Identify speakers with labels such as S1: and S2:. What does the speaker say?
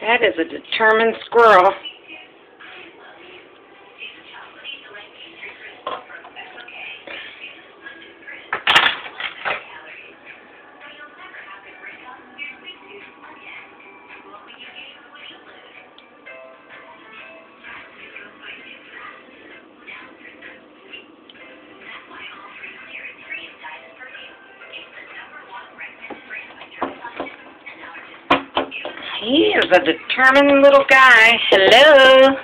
S1: That is a determined squirrel. He is a determined little guy. Hello.